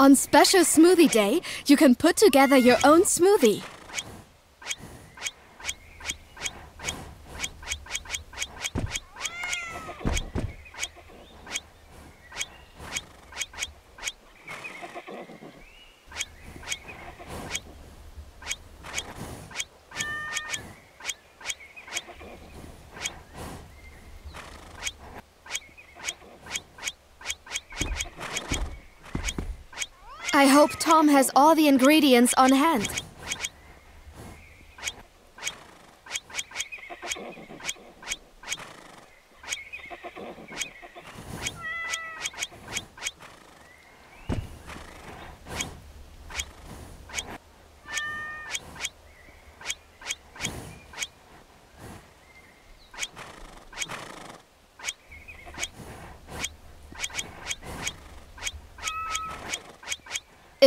On special smoothie day, you can put together your own smoothie. I hope Tom has all the ingredients on hand.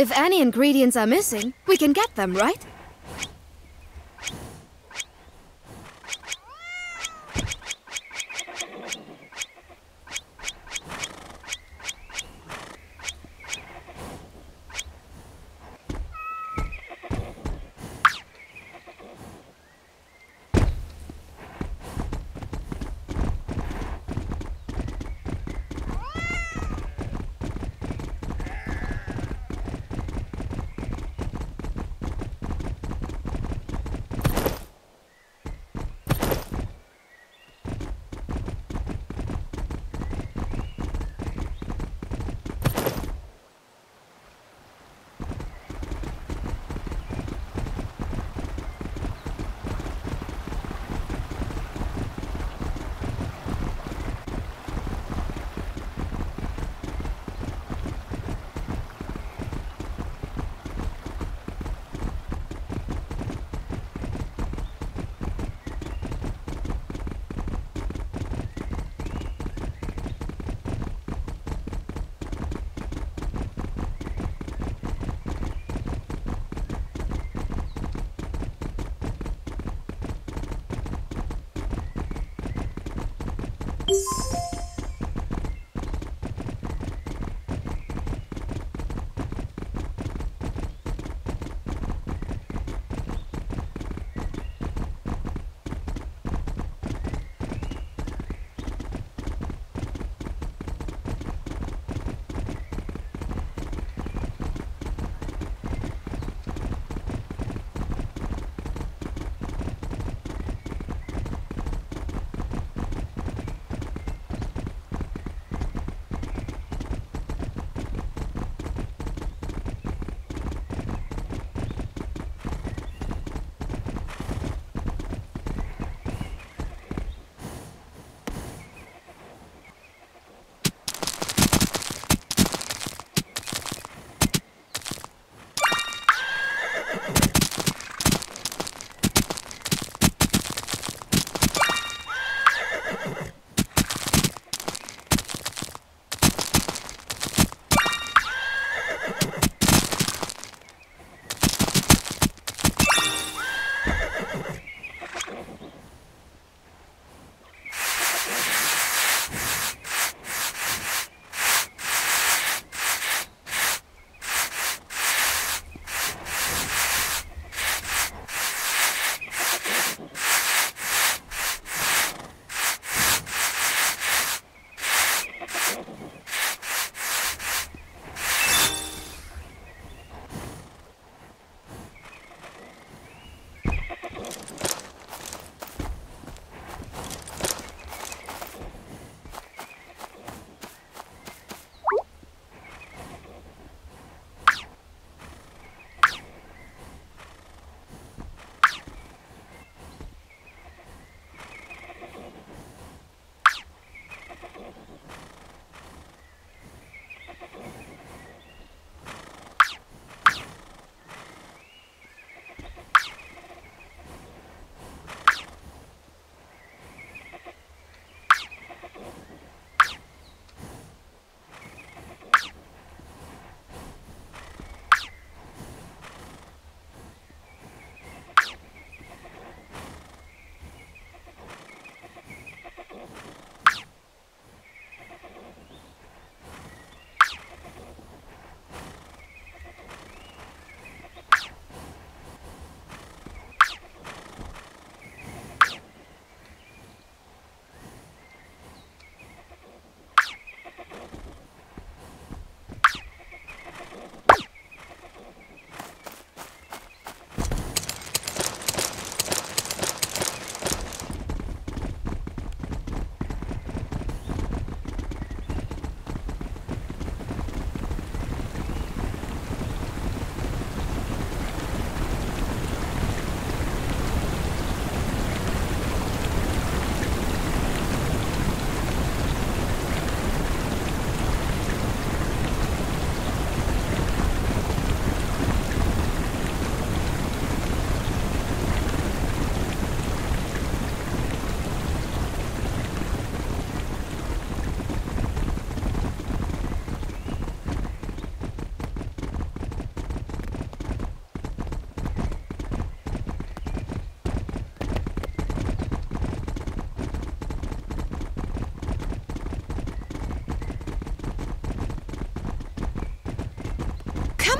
If any ingredients are missing, we can get them, right?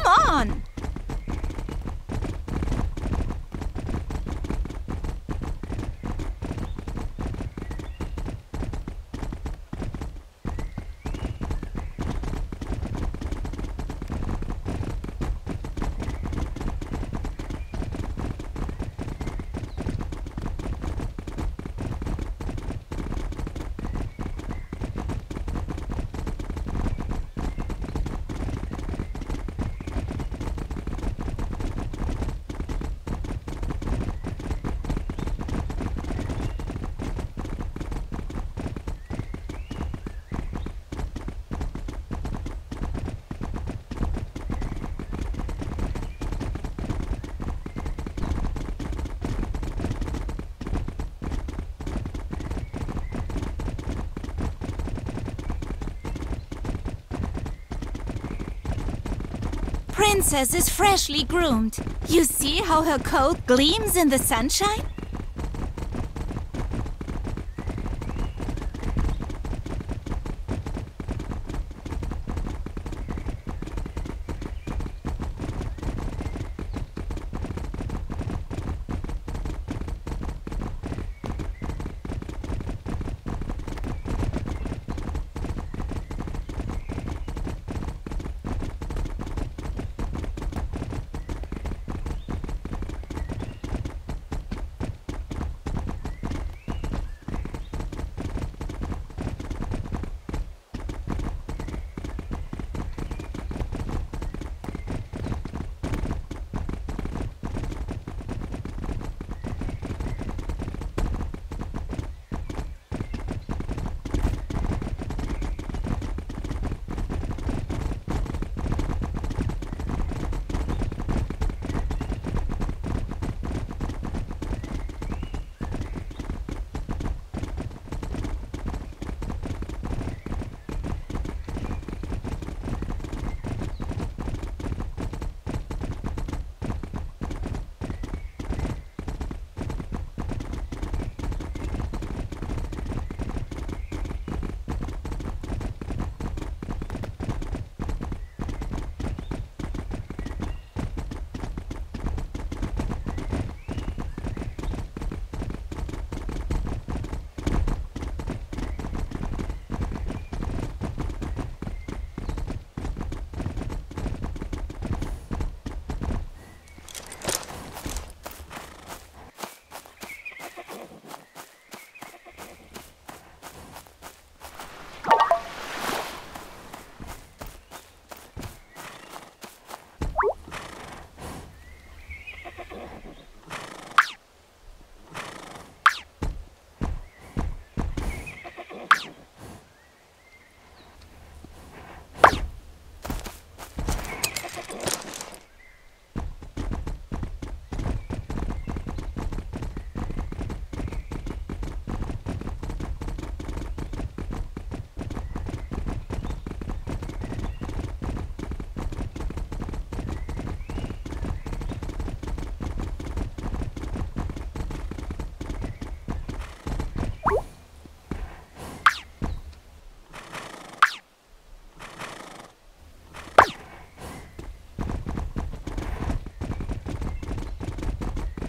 Come on! Princess is freshly groomed. You see how her coat gleams in the sunshine?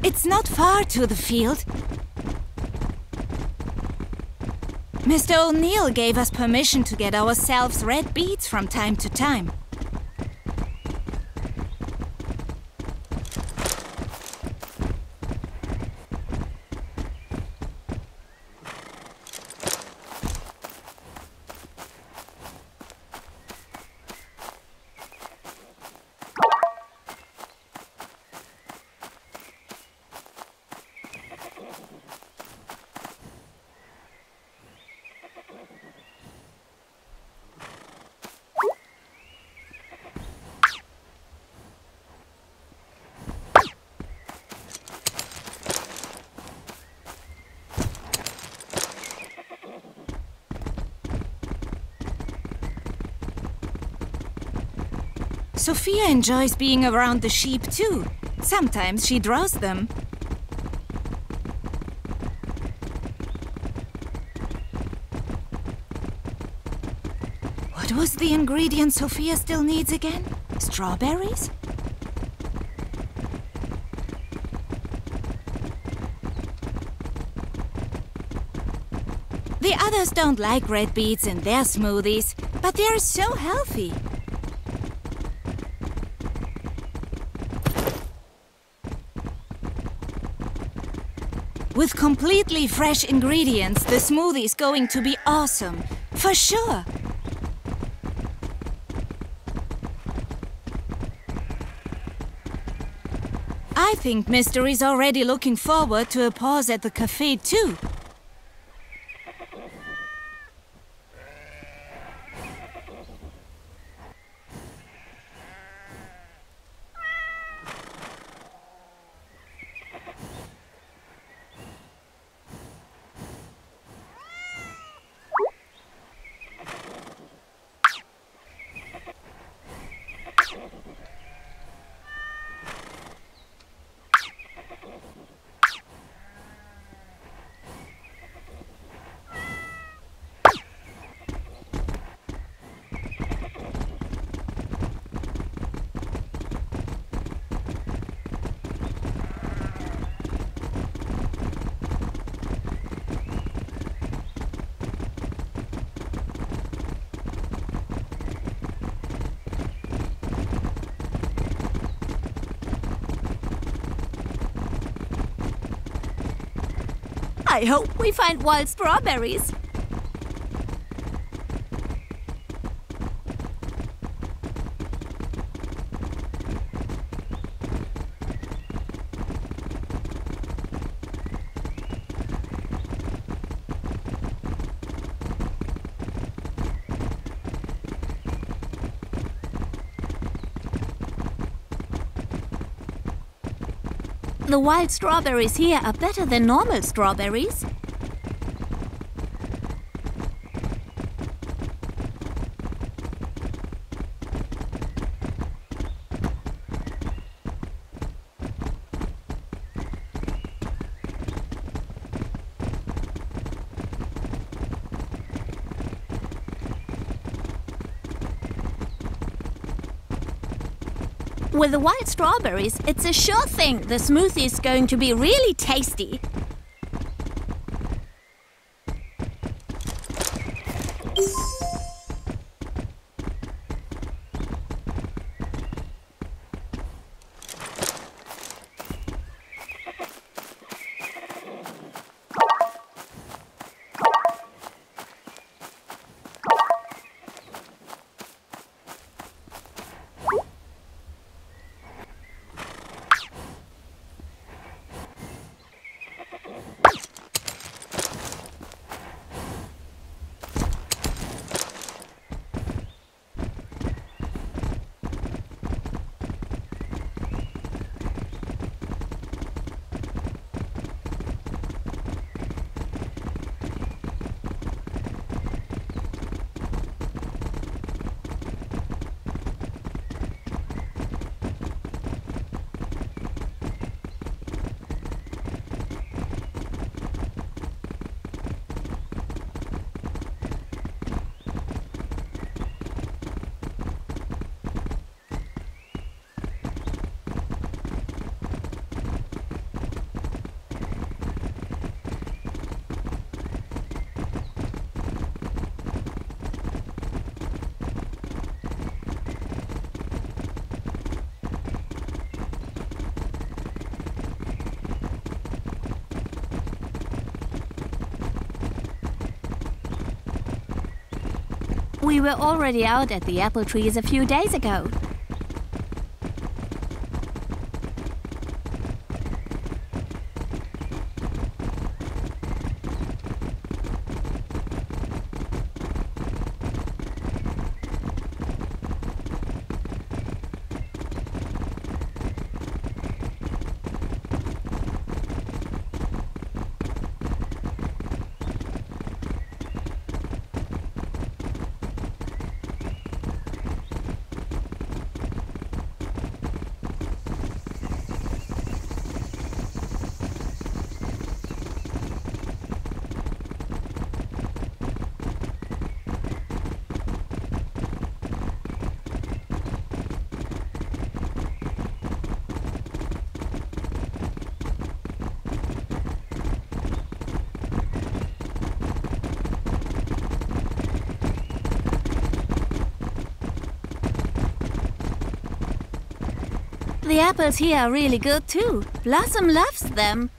It's not far to the field. Mr. O'Neill gave us permission to get ourselves red beads from time to time. Sofia enjoys being around the sheep too. Sometimes she draws them. What was the ingredient Sofia still needs again? Strawberries? The others don't like red beets in their smoothies, but they're so healthy. With completely fresh ingredients, the smoothie is going to be awesome. For sure. I think Mister is already looking forward to a pause at the cafe too. I hope we find wild strawberries. The wild strawberries here are better than normal strawberries. Wild strawberries, it's a sure thing the smoothie is going to be really tasty. We were already out at the apple trees a few days ago. The apples here are really good too. Blossom loves them.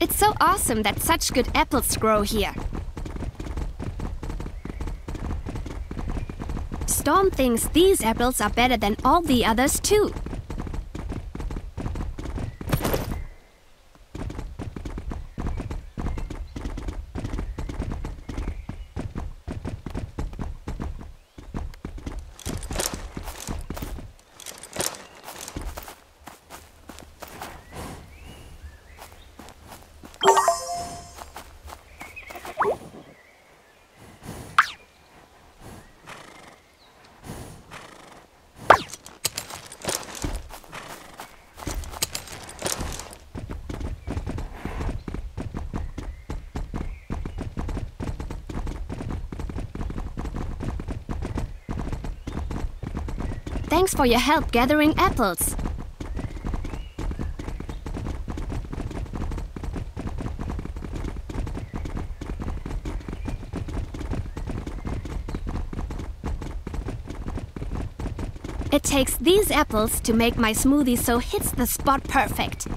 It's so awesome that such good apples grow here. Storm thinks these apples are better than all the others too. Thanks for your help gathering apples. It takes these apples to make my smoothie so hits the spot perfect.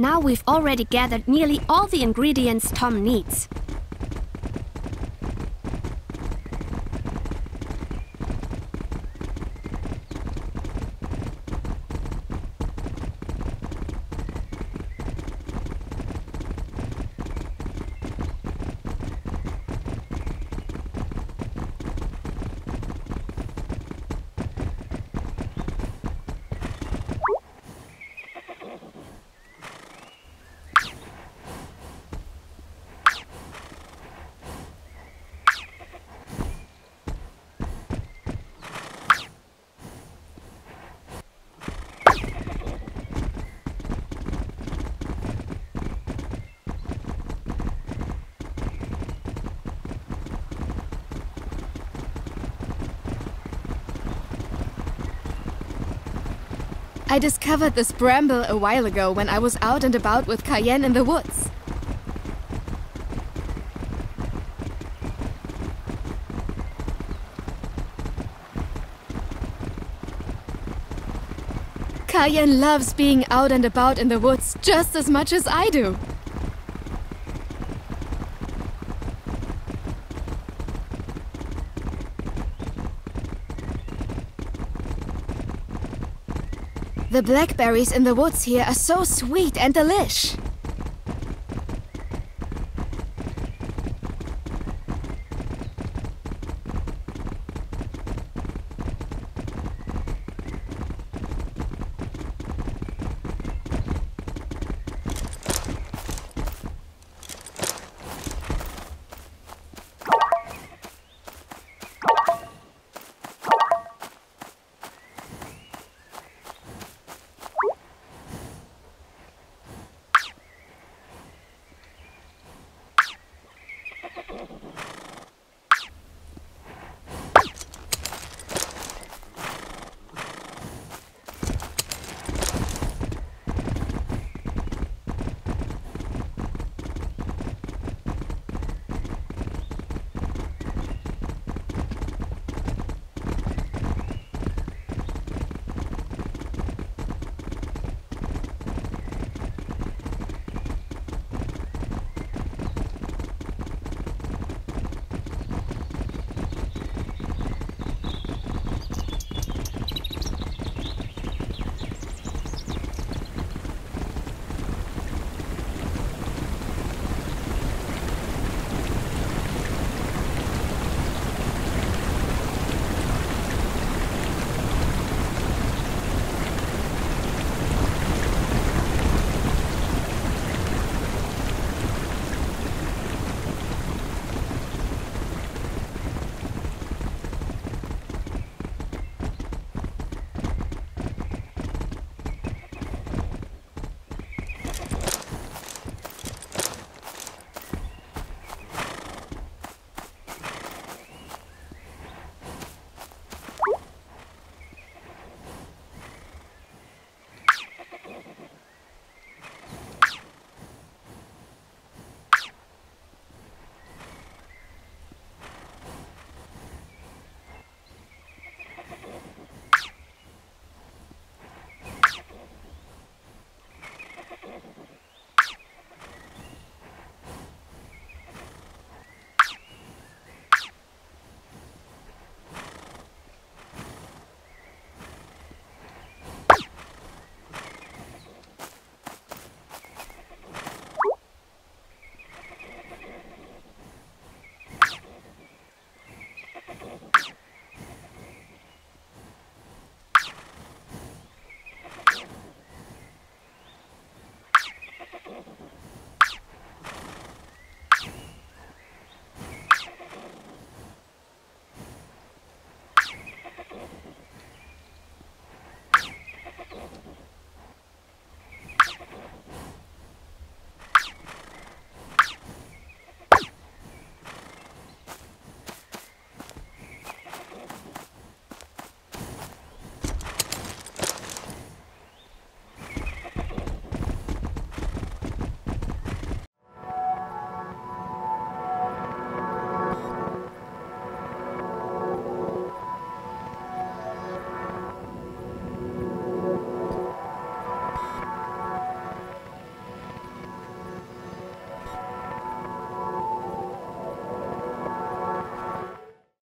Now we've already gathered nearly all the ingredients Tom needs. I discovered this bramble a while ago when I was out and about with Cayenne in the woods. Cayenne loves being out and about in the woods just as much as I do. The blackberries in the woods here are so sweet and delish.